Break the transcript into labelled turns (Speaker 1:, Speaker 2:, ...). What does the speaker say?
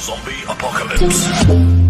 Speaker 1: Zombie Apocalypse.